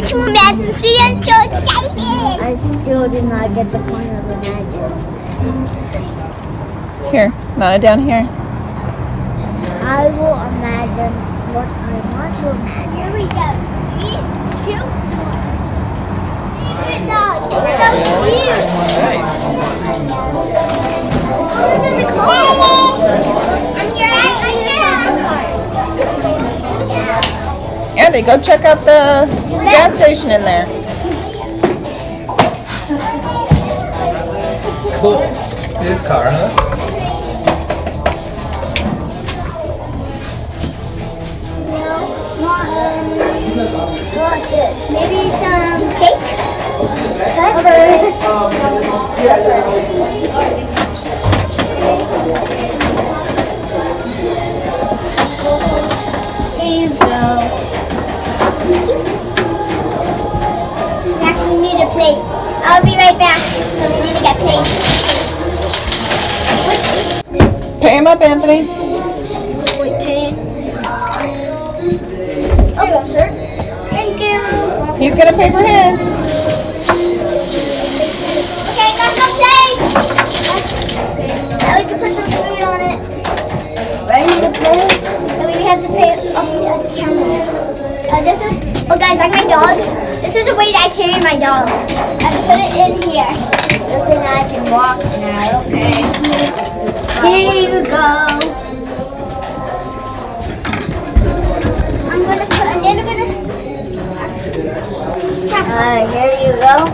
going to Imagine City. I'm so excited. I still did not get the point of the imagine. Here, Nana, down here. I will imagine what I want to imagine. Here we go. Three, two, one. Good dog. It's so cute. Oh, I'm here. Andy, go check out the gas station in there. Cool. This car, huh? Um, Maybe some cake? Here Uh, here you go.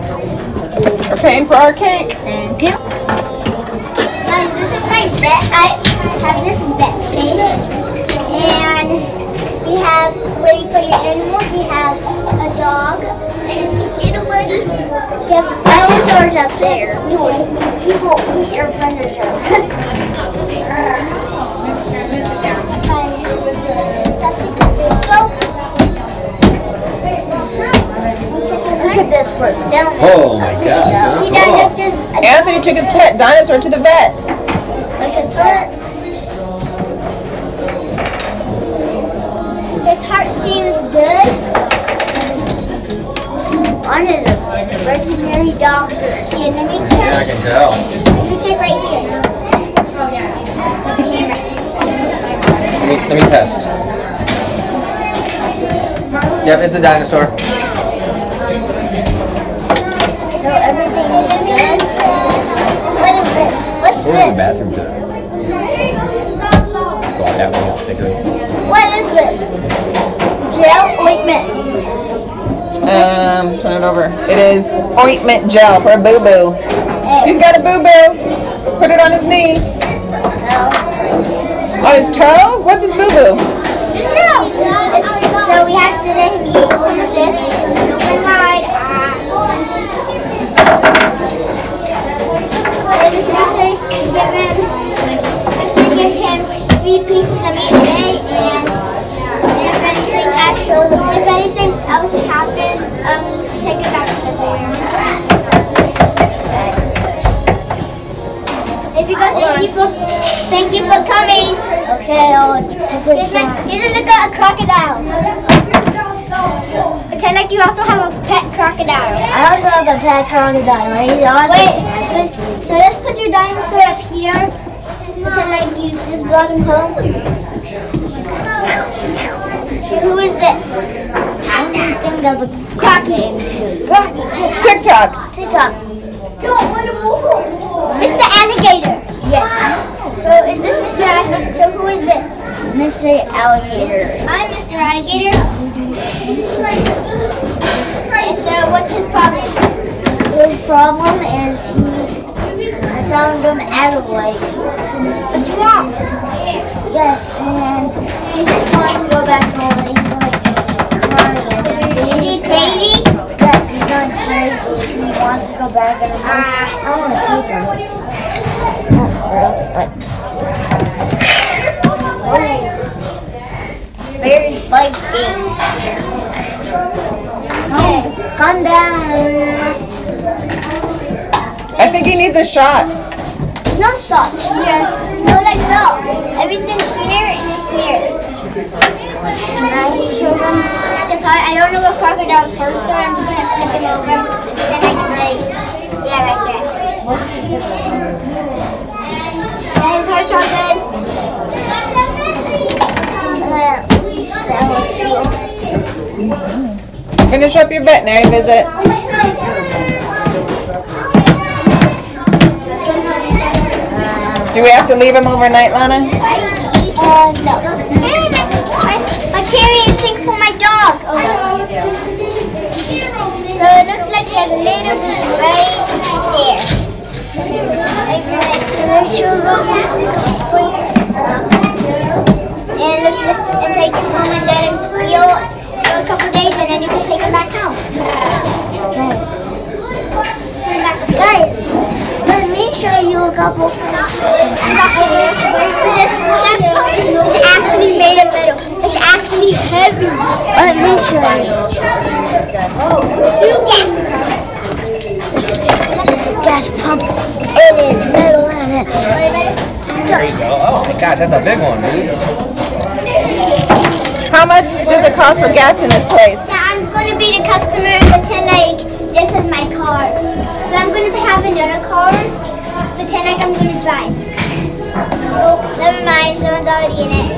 We're paying for our cake. Thank you. Guys, this is my vet. I have this vet place. And we have where you put your animals. We have a dog and a little buddy. We have Dinosaurs up there. people eat your furniture. Took his pet dinosaur to the vet. look at that. His heart seems good. One is a veterinary doctor. Here, let me Yeah, I can tell. Let me check right here. Let me, let me test. Yep, it's a dinosaur. So everything is good. What is this? What's Where's the this? bathroom to that? Go out that way, I'll take it. What is this? Gel ointment. Um, turn it over. It is ointment gel for a boo boo. He's got a boo boo. Put it on his knee. On his toe? What's his boo boo? Thank you for coming. Okay, I'll take Here's, it my, down. here's a look at a crocodile. Pretend like you also have a pet crocodile. I also have a pet crocodile. He's awesome. Wait, wait, so let's put your dinosaur up here. Pretend like you just brought him home. So who is this? I think of a Crocky. TikTok. TikTok. Mr. Alligator. So is this Mr. Alligator? So who is this? Mr. Alligator. I'm Mr. Alligator. Okay, so what's his problem? His problem is he, I found him at a lake. A swamp. Yes, and he just wants to go back home and he's like crying. Is he crazy? Yes, he's going crazy. He wants to go back and I'm I want to keep him. Very Come down. I think he needs a shot. There's no shots here. No like so. Everything's here and here. I. I don't know what crocodile's hearts are. I'm just gonna flip him over. Then I can like, yeah, right there. Yeah, his heart's all good. Finish up your veterinary visit. Do we have to leave him overnight, Lana? Uh, no. I, carry a thing for my dog. So it looks like he has a little bit right there. And let's, and take him home and let him heal a couple days and then you can take him back home. Okay. Guys, let me show you a couple. This gas pump is actually made of metal. It's actually heavy. Let me show you. Two gas pumps. Gas pump. It is metal and it's. There you go. Oh my gosh, that's a big one, dude. How much does it cost for gas in this place? Yeah, I'm gonna be the customer until like this is my car. So I'm gonna have another car. Pretend like I'm gonna drive. Oh, never mind. Someone's already in it.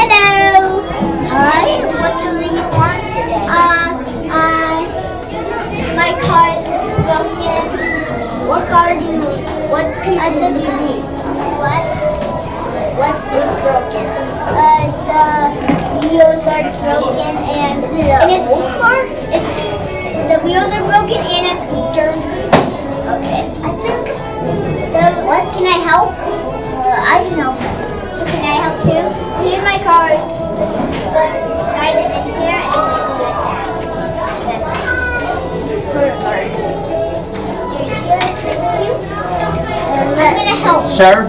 Hello. Hi, what do you want today? Uh, uh, my car is broken. What car do you, what pieces do you need? What? What is broken? Uh, the wheels are broken and Is it a and it's, car? it's the wheels are broken and it's dirty. Okay. I think So what? Can I help? uh, I can help. Can I help too? Here's my card. Just go slide it in here and then go like that. Sort of card. Thank you. I'm gonna help. Sir,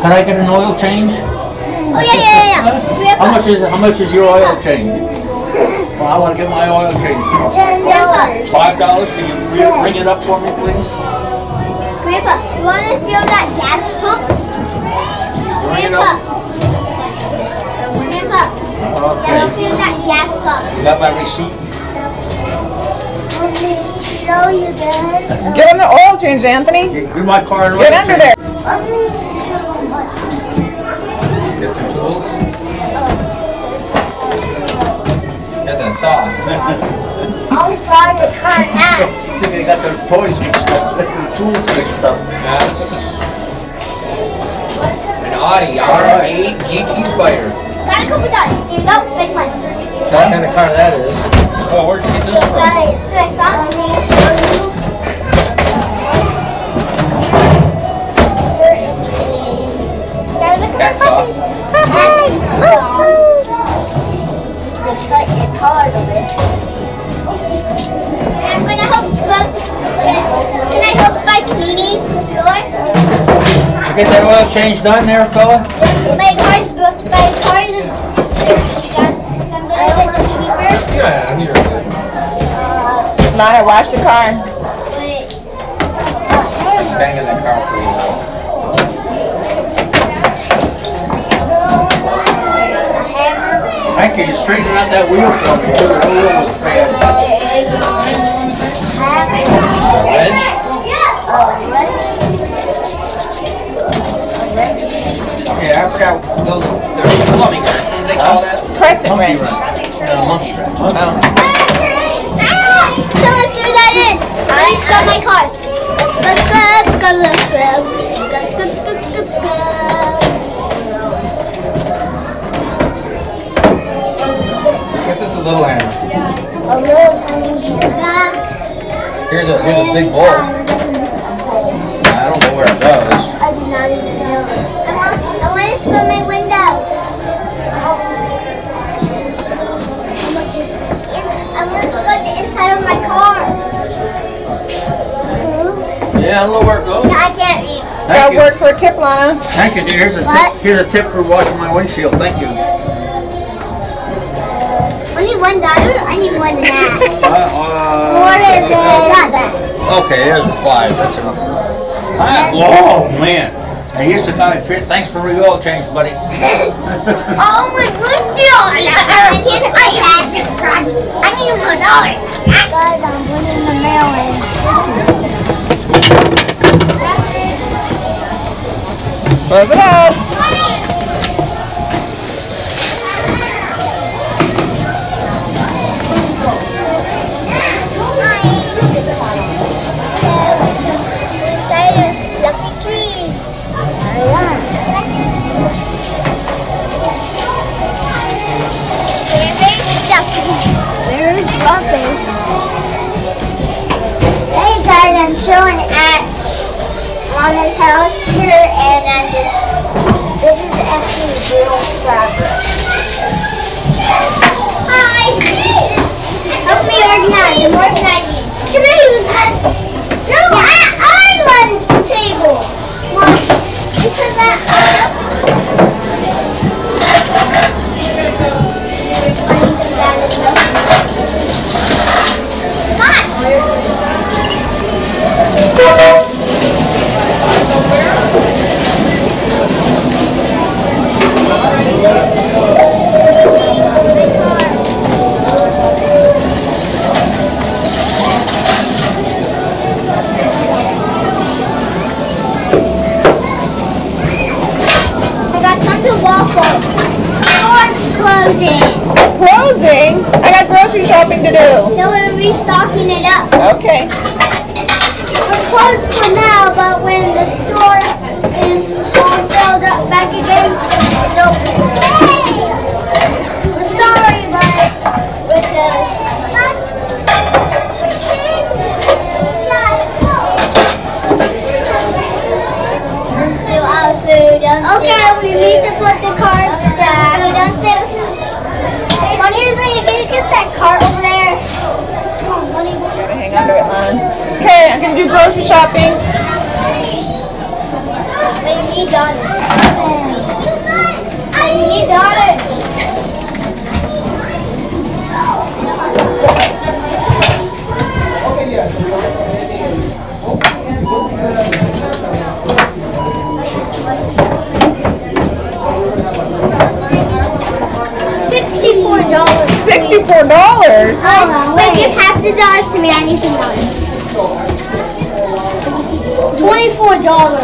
can I get an oil change? Oh yeah, yeah, yeah. yeah. How much is how much is your oil change? Well, I want to get my oil changed. Ten dollars. Five dollars. Can you re- bring it up for me, please? Grandpa, you wanna feel that gas pump? Bring it Grandpa. up. Grandpa, you wanna feel that gas pump? You got my receipt? Let me show you that. Get him the oil change, Anthony. Get get my car and Get oil under change. there. I'm sorry, the car now. I think they got their toys mixed up, their tools mixed up. An Audi R8 GT Spider. Got a couple dollars. Here you go, big one. What kind of car that is? Oh, where'd you get this from? Guys, Do I stop? Change done there, fella? My car's broke. My car is dirty, so I'm, so I'm gonna get the sweeper. Yeah, I'm here. good. Lana, wash the car. Wait. Banging the car for you. Thank you. You straightened out that wheel for me too. That wheel was bad. Wrench? Yeah, I forgot those. They're plumbing wrench. What do they call that? Crescent wrench. No, monkey wrench. Oh. Someone threw that in. Let me scrub my car. Scrub, scrub, scrub, scrub, scrub, scrub, scrub, scrub, scrub, scrub. What's just a little hammer? A little tiny hair. Back. Here's a here's a big bowl. Yeah, I don't know where it goes. No, I can't read. Got Thank you. work for a tip, Lana. Thank you. dear. Here's a What? tip, here's a tip for washing my windshield. Thank you. Only one dollar? I need more than that. Uh, uh, What is that. Okay, there's a five. That's enough. Oh man. Hey, here's the kind of. Thanks for the oil change, buddy. Oh my good dollar. And here's a pass. I need Guys, I'm putting the mail Close it up. Hey guys, I'm chilling at Mama's house here, and I'm just. This is actually real fabric. Hi. Help me organize. Organizing. Can I use this? To do. No, we're restocking it up. Okay. We're closed for now, but when the store is all filled up back again, it's open.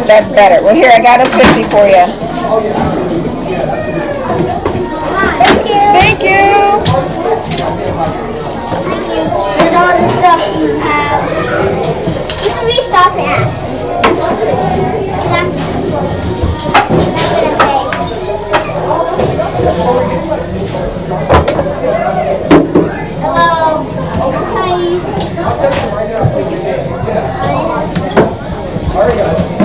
That's better. Well, here I got a fifty for you. Thank you. Thank you. There's all the stuff you have. You can restock that. Hello. Hi. I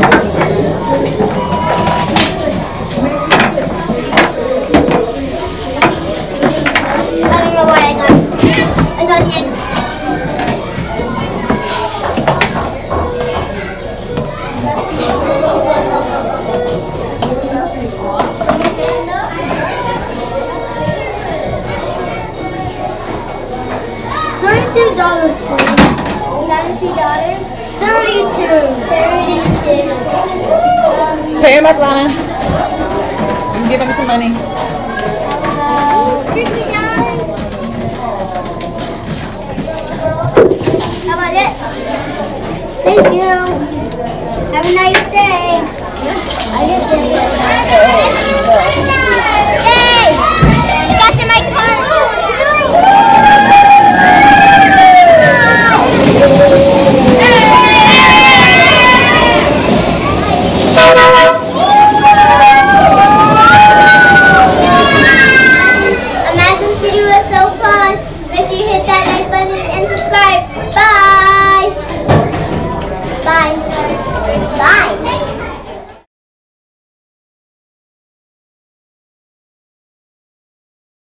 dollars. Thirty-two. Thirty-two. Pay him up, Lana. And give him some money. Excuse me, guys. How about this? Thank you. Have a nice day. I didn't say it.